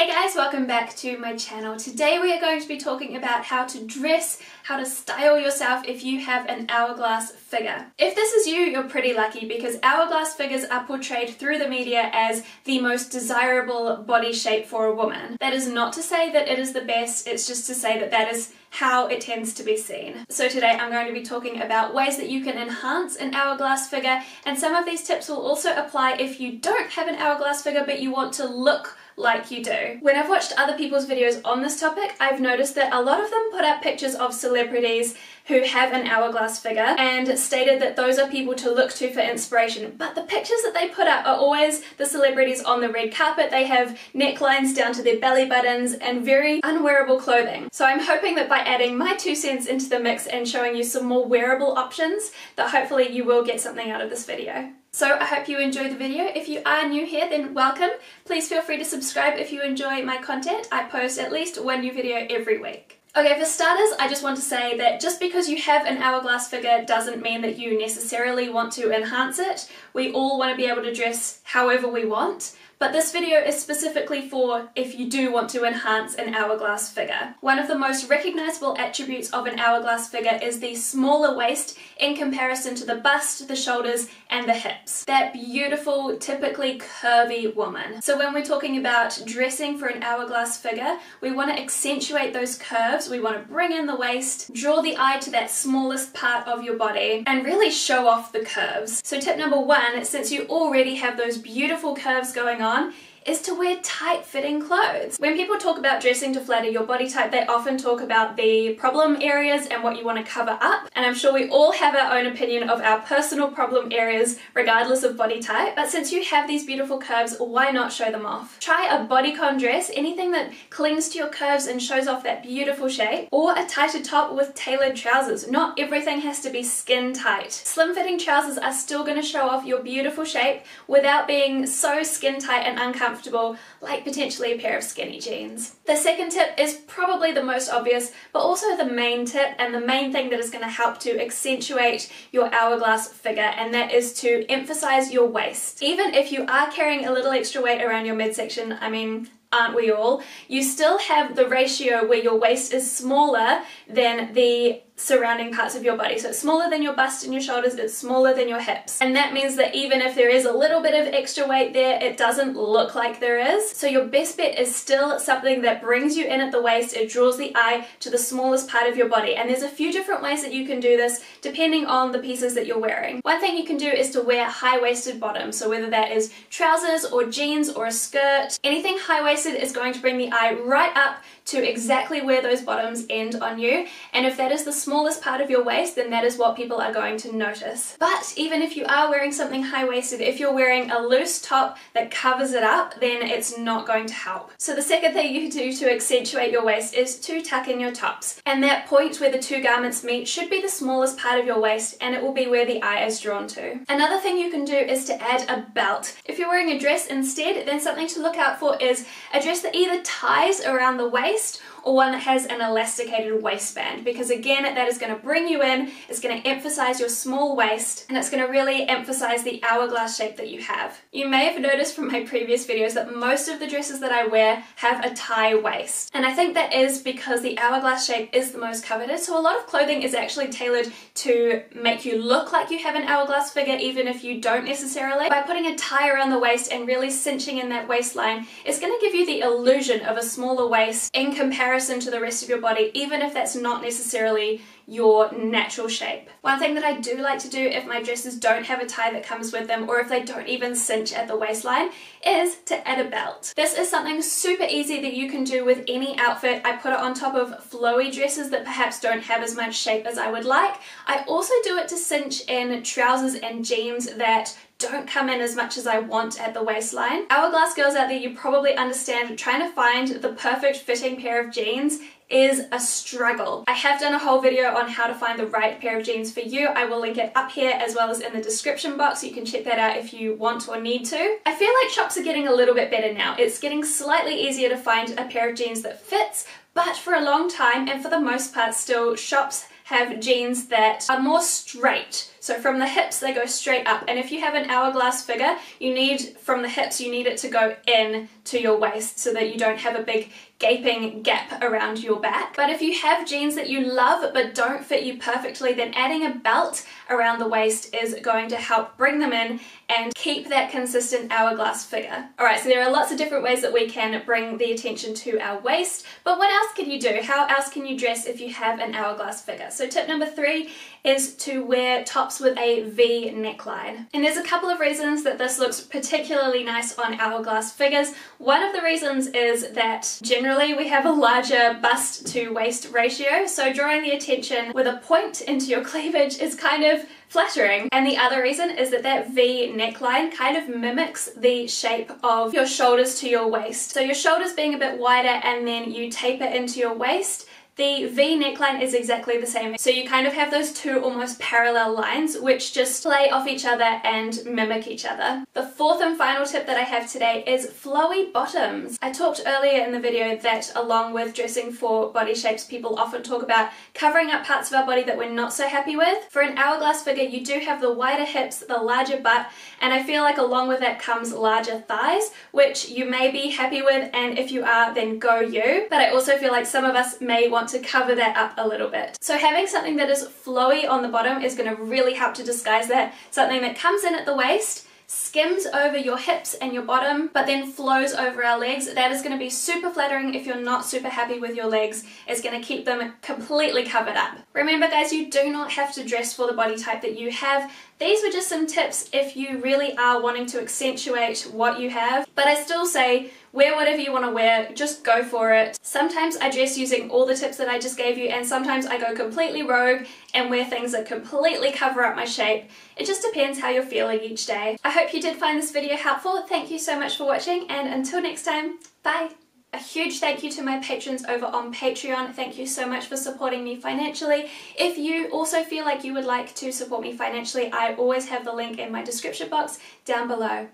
Hey guys, welcome back to my channel. Today we are going to be talking about how to dress, how to style yourself if you have an hourglass figure. If this is you, you're pretty lucky because hourglass figures are portrayed through the media as the most desirable body shape for a woman. That is not to say that it is the best, it's just to say that that is how it tends to be seen. So today I'm going to be talking about ways that you can enhance an hourglass figure and some of these tips will also apply if you don't have an hourglass figure but you want to look like you do. When I've watched other people's videos on this topic, I've noticed that a lot of them put up pictures of celebrities who have an hourglass figure and stated that those are people to look to for inspiration. But the pictures that they put up are always the celebrities on the red carpet. They have necklines down to their belly buttons and very unwearable clothing. So I'm hoping that by adding my two cents into the mix and showing you some more wearable options, that hopefully you will get something out of this video. So I hope you enjoyed the video. If you are new here, then welcome. Please feel free to subscribe if you enjoy my content. I post at least one new video every week. Okay, for starters, I just want to say that just because you have an hourglass figure doesn't mean that you necessarily want to enhance it. We all want to be able to dress however we want but this video is specifically for if you do want to enhance an hourglass figure. One of the most recognizable attributes of an hourglass figure is the smaller waist in comparison to the bust, the shoulders, and the hips. That beautiful, typically curvy woman. So when we're talking about dressing for an hourglass figure, we want to accentuate those curves, we want to bring in the waist, draw the eye to that smallest part of your body, and really show off the curves. So tip number one, since you already have those beautiful curves going on, on is to wear tight fitting clothes. When people talk about dressing to flatter your body type, they often talk about the problem areas and what you want to cover up. And I'm sure we all have our own opinion of our personal problem areas, regardless of body type. But since you have these beautiful curves, why not show them off? Try a bodycon dress, anything that clings to your curves and shows off that beautiful shape, or a tighter top with tailored trousers. Not everything has to be skin tight. Slim fitting trousers are still going to show off your beautiful shape without being so skin tight and uncomfortable comfortable, like potentially a pair of skinny jeans. The second tip is probably the most obvious, but also the main tip and the main thing that is going to help to accentuate your hourglass figure, and that is to emphasize your waist. Even if you are carrying a little extra weight around your midsection, I mean, aren't we all? You still have the ratio where your waist is smaller than the surrounding parts of your body. So it's smaller than your bust and your shoulders, it's smaller than your hips. And that means that even if there is a little bit of extra weight there, it doesn't look like there is. So your best bet is still something that brings you in at the waist, it draws the eye to the smallest part of your body. And there's a few different ways that you can do this depending on the pieces that you're wearing. One thing you can do is to wear high-waisted bottoms. So whether that is trousers or jeans or a skirt, anything high-waisted is going to bring the eye right up to exactly where those bottoms end on you. And if that is the smallest part of your waist, then that is what people are going to notice. But even if you are wearing something high-waisted, if you're wearing a loose top that covers it up, then it's not going to help. So the second thing you do to accentuate your waist is to tuck in your tops. And that point where the two garments meet should be the smallest part of your waist and it will be where the eye is drawn to. Another thing you can do is to add a belt. If you're wearing a dress instead, then something to look out for is a dress that either ties around the waist or one that has an elasticated waistband because again that is going to bring you in, it's going to emphasize your small waist and it's going to really emphasize the hourglass shape that you have. You may have noticed from my previous videos that most of the dresses that I wear have a tie waist and I think that is because the hourglass shape is the most coveted so a lot of clothing is actually tailored to make you look like you have an hourglass figure even if you don't necessarily. By putting a tie around the waist and really cinching in that waistline, it's going to give you the illusion of a smaller waist in comparison comparison to the rest of your body, even if that's not necessarily your natural shape. One thing that I do like to do if my dresses don't have a tie that comes with them or if they don't even cinch at the waistline is to add a belt. This is something super easy that you can do with any outfit. I put it on top of flowy dresses that perhaps don't have as much shape as I would like. I also do it to cinch in trousers and jeans that don't come in as much as I want at the waistline. Hourglass girls out there, you probably understand trying to find the perfect fitting pair of jeans is a struggle. I have done a whole video on how to find the right pair of jeans for you. I will link it up here as well as in the description box you can check that out if you want or need to. I feel like shops are getting a little bit better now. It's getting slightly easier to find a pair of jeans that fits, but for a long time and for the most part still, shops have jeans that are more straight. So from the hips, they go straight up. And if you have an hourglass figure, you need, from the hips, you need it to go in to your waist so that you don't have a big gaping gap around your back. But if you have jeans that you love but don't fit you perfectly, then adding a belt around the waist is going to help bring them in and keep that consistent hourglass figure. Alright, so there are lots of different ways that we can bring the attention to our waist, but what else can you do? How else can you dress if you have an hourglass figure? So tip number three is to wear tops with a V neckline. And there's a couple of reasons that this looks particularly nice on hourglass figures. One of the reasons is that generally we have a larger bust to waist ratio, so drawing the attention with a point into your cleavage is kind of flattering. And the other reason is that that V neckline kind of mimics the shape of your shoulders to your waist. So your shoulders being a bit wider and then you taper into your waist the V neckline is exactly the same. So you kind of have those two almost parallel lines which just play off each other and mimic each other. The fourth and final tip that I have today is flowy bottoms. I talked earlier in the video that along with dressing for body shapes, people often talk about covering up parts of our body that we're not so happy with. For an hourglass figure, you do have the wider hips, the larger butt, and I feel like along with that comes larger thighs, which you may be happy with, and if you are, then go you. But I also feel like some of us may want to cover that up a little bit. So having something that is flowy on the bottom is going to really help to disguise that. Something that comes in at the waist skims over your hips and your bottom but then flows over our legs. That is going to be super flattering if you're not super happy with your legs. It's going to keep them completely covered up. Remember guys, you do not have to dress for the body type that you have. These were just some tips if you really are wanting to accentuate what you have, but I still say wear whatever you want to wear, just go for it. Sometimes I dress using all the tips that I just gave you and sometimes I go completely rogue and wear things that completely cover up my shape. It just depends how you're feeling each day. I hope you did find this video helpful. Thank you so much for watching and until next time, bye! A huge thank you to my patrons over on Patreon. Thank you so much for supporting me financially. If you also feel like you would like to support me financially, I always have the link in my description box down below.